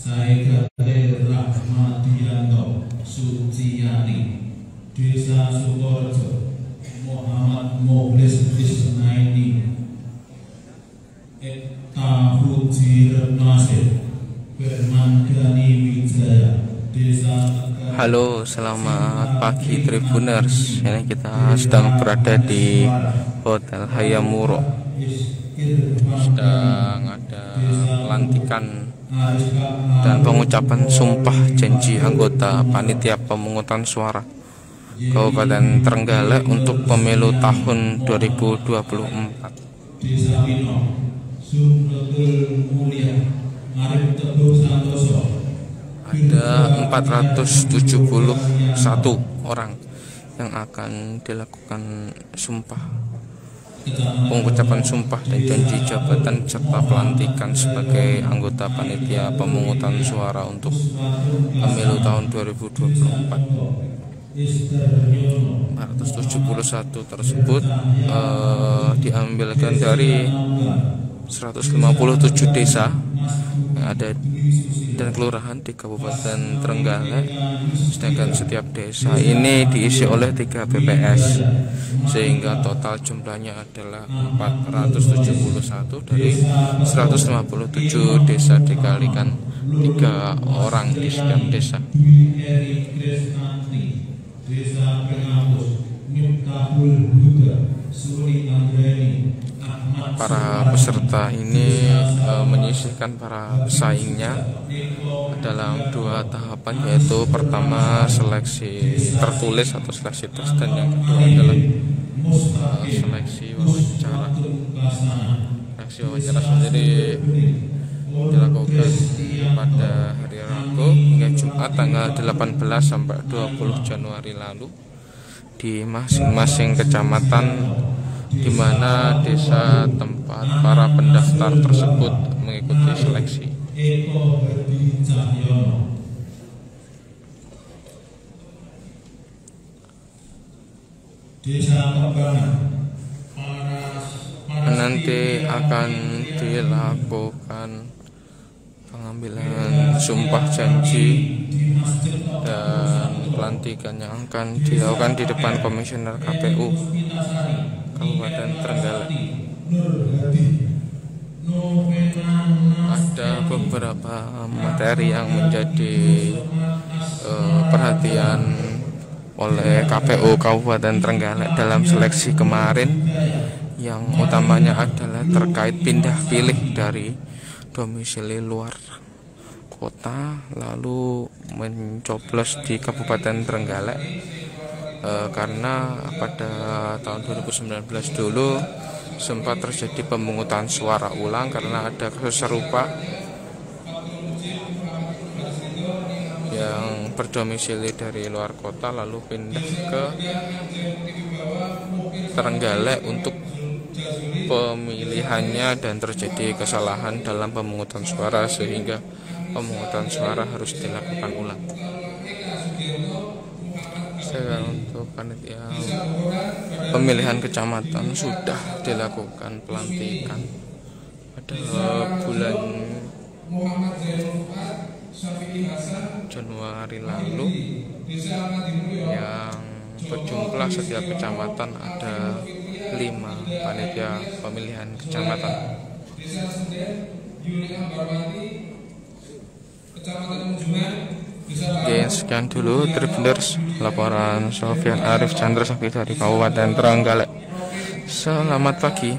saya Galir Rahmadianto Suciyani Desa Sukorejo Muhammad Mukhlis Isnaini Ekta Puji Retnasih Firman Gani Wijaya Desa Tegal Halo, selamat pagi Tribuners. Ini kita sedang berada di Hotel Hayamuro. Sedang ada pelantikan dan pengucapan sumpah janji anggota panitia pemungutan suara Kabupaten Trenggalek untuk pemilu tahun 2024. Desa Pino Sumregel Mulia Arif Teguh Santoso Ada 471 orang yang akan dilakukan sumpah pengucapan sumpah dan janji jabatan serta pelantikan sebagai anggota panitia pemungutan suara untuk pemilu tahun 2024. 471 tersebut eh, diambilkan dari 157 desa ada dan kelurahan di Kabupaten Trenggalek. Sedangkan setiap desa ini diisi oleh 3 BPS sehingga total jumlahnya adalah 471 dari 157 desa dikalikan tiga orang di setiap desa para peserta ini eh, menyisihkan para pesaingnya dalam dua tahapan yaitu pertama seleksi tertulis atau seleksi tes dan yang kedua adalah eh, seleksi wawancara. Seleksi wawancara sendiri dilakukan pada hari Rabu hingga Jumat tanggal 18 sampai 20 Januari lalu di masing-masing kecamatan di mana desa tempat para pendaftar tersebut mengikuti seleksi. Nanti akan dilakukan pengambilan sumpah janji dan pelantikan yang akan dilakukan di depan komisioner KPU Kabupaten Trenggalek. Ada beberapa materi yang menjadi eh, perhatian oleh KPU Kabupaten Trenggalek dalam seleksi kemarin yang utamanya adalah terkait pindah pilih dari domisili luar kota lalu mencoblos di Kabupaten Trenggalek Eh, karena pada tahun 2019 dulu sempat terjadi pemungutan suara ulang karena ada kasus serupa yang berdomisili dari luar kota lalu pindah ke Trenggalek untuk pemilihannya dan terjadi kesalahan dalam pemungutan suara sehingga pemungutan suara harus dilakukan ulang. Panitia pemilihan kecamatan sudah dilakukan pelantikan pada bulan Januari lalu yang berjumlah setiap kecamatan ada lima panitia pemilihan kecamatan. Oke, sekian dulu Tribuners laporan Sofian Arif Chandra Sakti dari Kabupaten Trenggalek. Selamat pagi.